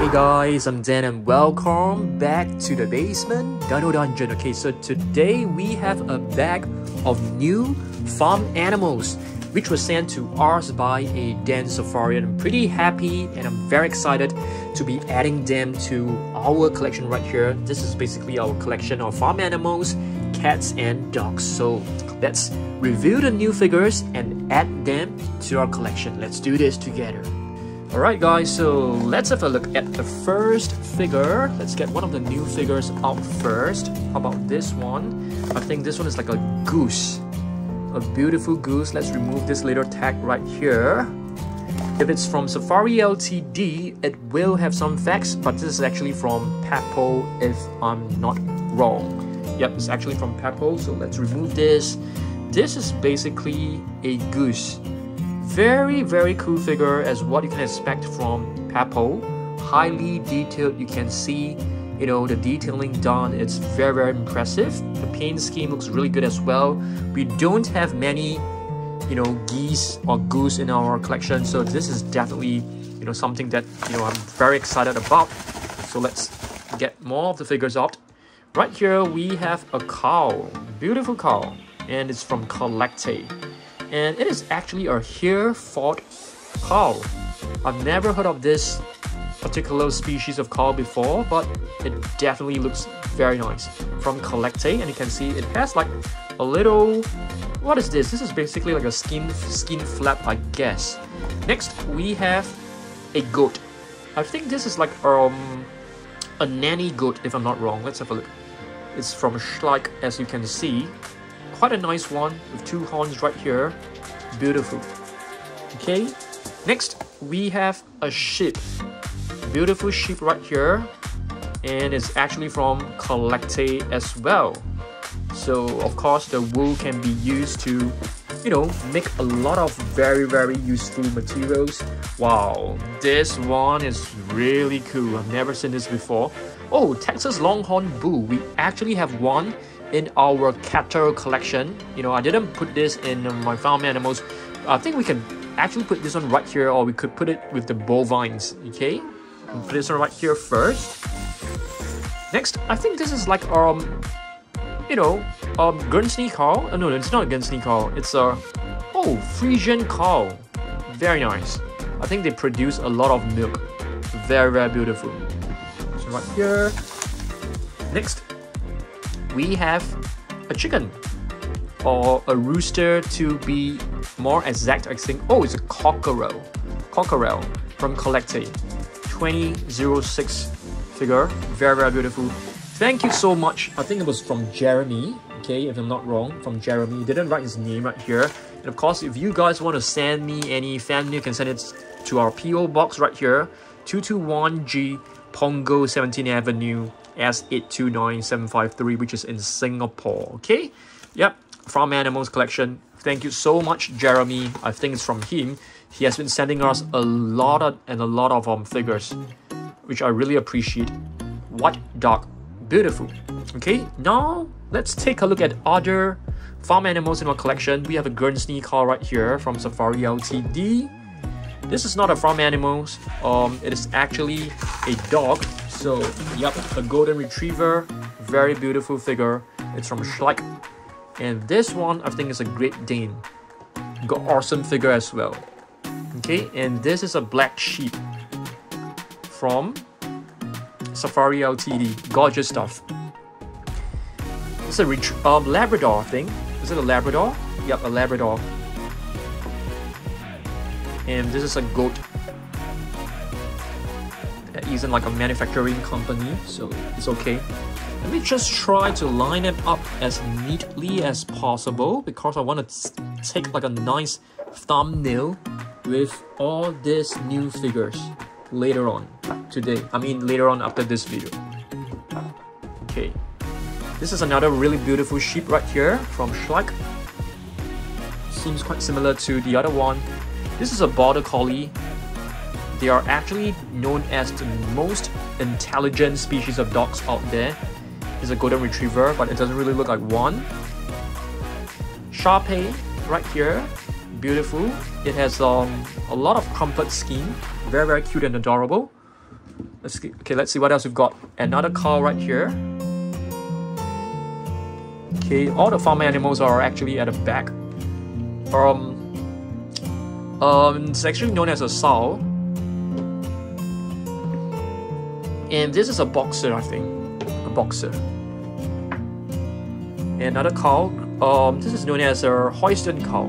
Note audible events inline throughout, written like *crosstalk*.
Hey guys, I'm Dan and welcome back to the basement Dino Dungeon. Okay, so today we have a bag of new farm animals which was sent to us by a Dan Safarian. I'm pretty happy and I'm very excited to be adding them to our collection right here. This is basically our collection of farm animals, cats and dogs. So let's review the new figures and add them to our collection. Let's do this together. Alright guys, so let's have a look at the first figure. Let's get one of the new figures out first. How about this one? I think this one is like a goose. A beautiful goose. Let's remove this little tag right here. If it's from Safari LTD, it will have some facts, but this is actually from Papo if I'm not wrong. Yep, it's actually from Papo, so let's remove this. This is basically a goose very, very cool figure as what you can expect from Papo. Highly detailed, you can see you know the detailing done. It's very very impressive. The paint scheme looks really good as well. We don't have many you know geese or goose in our collection so this is definitely you know something that you know i'm very excited about. So let's get more of the figures out. Right here we have a cow beautiful cow and it's from CollectA and it is actually a Hereford cow. I've never heard of this particular species of cow before, but it definitely looks very nice. From CollectA, and you can see it has like a little... What is this? This is basically like a skin, skin flap, I guess. Next, we have a goat. I think this is like um a nanny goat, if I'm not wrong. Let's have a look. It's from Schleich, as you can see. Quite a nice one with two horns right here. Beautiful. Okay, next we have a sheep. Beautiful sheep right here. And it's actually from CollectA as well. So of course the wool can be used to you know, make a lot of very, very useful materials. Wow, this one is really cool. I've never seen this before. Oh, Texas Longhorn Bull. We actually have one in our cattle collection. You know, I didn't put this in my farm animals. I think we can actually put this one right here or we could put it with the bovines, okay? Put this one right here first. Next, I think this is like, um, you know, um, Guernsey cow. Oh, no, it's not Guernsey cow. It's a, oh, Frisian cow. Very nice. I think they produce a lot of milk. Very, very beautiful. So right here. Next, we have a chicken or a rooster to be more exact I think. Oh it's a cockerel. Cockerel from CollectA 2006 figure. Very very beautiful. Thank you so much. I think it was from Jeremy okay if I'm not wrong from Jeremy. He didn't write his name right here. And of course if you guys want to send me any fan mail you can send it to our PO box right here 221G Punggol 17 Avenue S829753, which is in Singapore. Okay, yep, Farm Animals Collection. Thank you so much, Jeremy. I think it's from him. He has been sending us a lot of, and a lot of um figures, which I really appreciate. What dog? Beautiful. Okay, now let's take a look at other farm animals in our collection. We have a Guernsey car right here from Safari Ltd. This is not a farm animals. Um, it is actually a dog so, yep, a golden retriever, very beautiful figure. It's from Schleich. And this one, I think is a Great Dane. Got awesome figure as well. Okay, and this is a black sheep from Safari Ltd. Gorgeous stuff. It's a um, Labrador thing. Is it a Labrador? Yep, a Labrador. And this is a goat isn't like a manufacturing company, so it's okay. Let me just try to line them up as neatly as possible because I want to take like a nice thumbnail with all these new figures later on today. I mean later on after this video. Okay. This is another really beautiful sheep right here from Schleich. Seems quite similar to the other one. This is a border collie they are actually known as the most intelligent species of dogs out there. It's a golden retriever, but it doesn't really look like one. Shar-Pei, right here, beautiful. It has um, a lot of comfort skin, very very cute and adorable. Let's see, okay, let's see what else we've got. Another cow right here. Okay, all the farm animals are actually at the back. Um, um, it's actually known as a sow. And this is a boxer, I think. A boxer. Another cow. Um, this is known as a Holstein cow.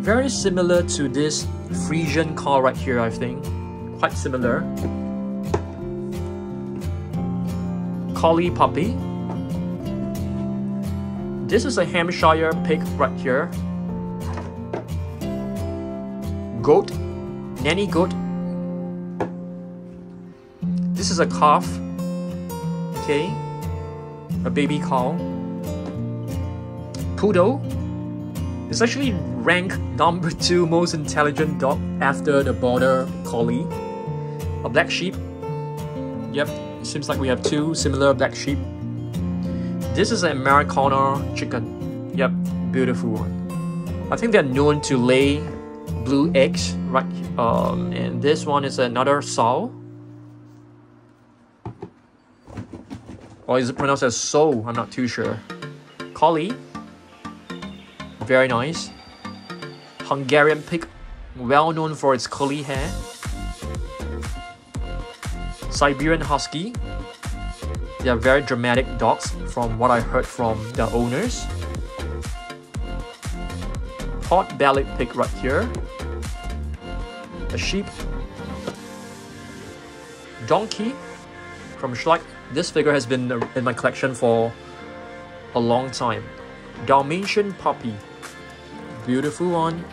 Very similar to this Frisian cow right here, I think. Quite similar. Collie puppy. This is a Hampshire pig right here. Goat, nanny goat. This is a calf. Okay, a baby cow. Poodle. It's actually ranked number two most intelligent dog after the border collie. A black sheep. Yep, it seems like we have two similar black sheep. This is an Americana chicken. Yep, beautiful one. I think they're known to lay blue eggs, right? Um, and this one is another sow. Or is it pronounced as so? I'm not too sure. Collie. Very nice. Hungarian pig, well known for its curly hair. Siberian Husky, they are very dramatic dogs from what I heard from the owners. Pot bellied pig right here. A sheep. Donkey from Schleich. This figure has been uh, in my collection for a long time. Dalmatian puppy. Beautiful one.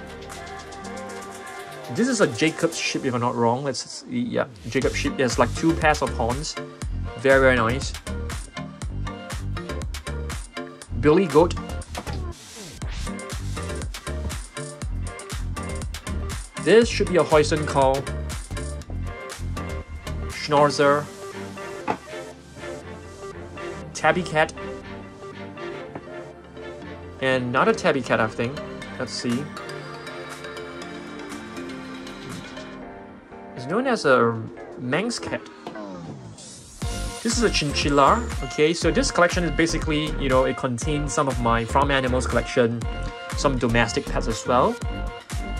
This is a Jacob's sheep if I'm not wrong. Let's see. Yeah, Jacob sheep. There's like two pairs of horns. Very, very nice. Billy Goat. This should be a Holstein cow. Schnauzer. Tabby cat. And not a tabby cat, I think. Let's see. It's known as a Manx cat. This is a chinchilla, okay? So this collection is basically, you know, it contains some of my farm animals collection, some domestic pets as well.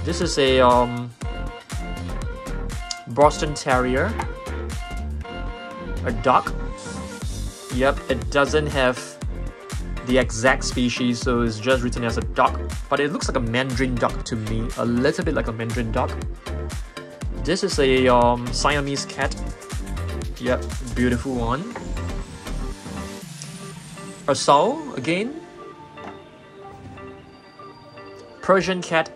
This is a um, Boston Terrier, a duck. Yep, it doesn't have the exact species, so it's just written as a duck, but it looks like a mandarin duck to me, a little bit like a mandarin duck. This is a um, Siamese cat, Yep, beautiful one. A sow again. Persian cat.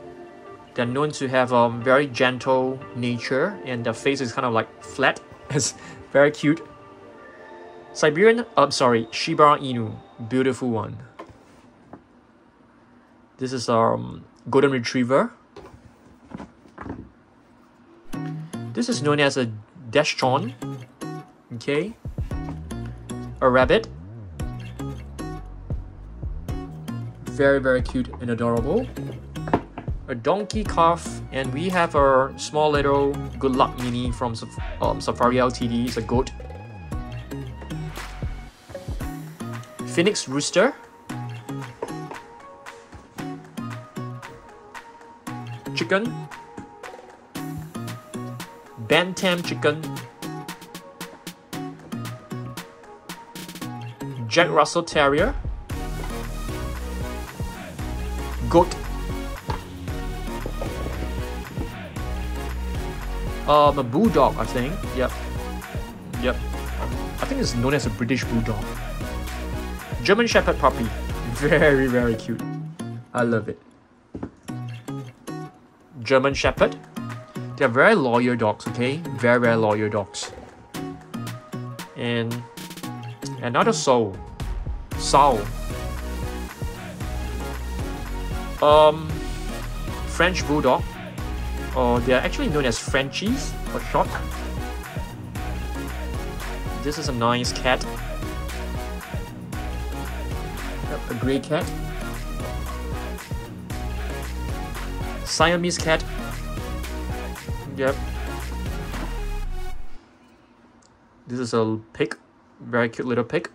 They're known to have a um, very gentle nature and their face is kind of like flat. *laughs* It's very cute. Siberian, I'm uh, sorry, Shiba Inu. Beautiful one. This is our um, golden retriever. This is known as a Dachshund Okay. A rabbit. Very, very cute and adorable. A donkey calf, and we have our small little good luck mini from um, Safari LTD. It's a goat. Phoenix rooster. Chicken. Bantam chicken Jack Russell Terrier, Goat, um, a Bulldog, I think. Yep, yep. I think it's known as a British Bulldog. German Shepherd puppy, very very cute. I love it. German Shepherd. They're very loyal dogs, okay? Very, very loyal dogs. And another soul. Sow. Um, French Bulldog, or they are actually known as Frenchies for short. This is a nice cat. A grey cat. Siamese cat. Yep. This is a pig, very cute little pig.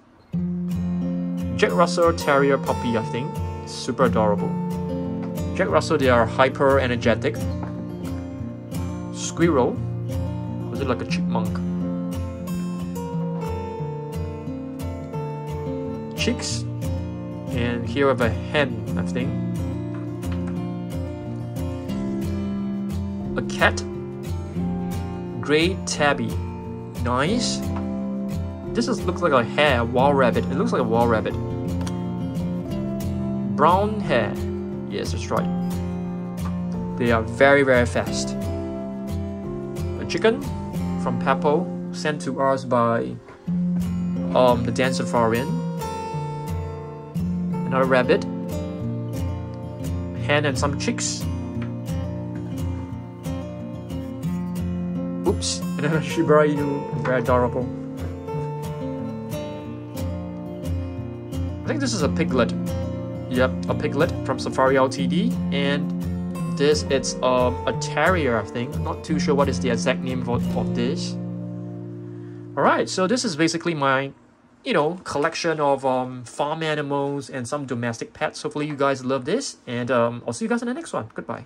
Jack Russell Terrier puppy, I think. Super adorable. Jack Russell, they are hyper energetic. Squirrel. Was it like a chipmunk? Chicks. And here we have a hen, I think. A cat. Gray tabby. Nice. This is, looks like a hare, wall rabbit. It looks like a wall rabbit. Brown hare. Yes, that's right. They are very, very fast. A chicken from Papo, sent to us by um, the Dan Safarian. Another rabbit. Hen and some chicks. Oops, and then a Shiba Inu, very adorable. I think this is a piglet. Yep, a piglet from Safari Ltd. And this it's um, a terrier, I think. Not too sure what is the exact name of, of this. Alright, so this is basically my, you know, collection of um, farm animals and some domestic pets. Hopefully you guys love this. And um, I'll see you guys in the next one. Goodbye.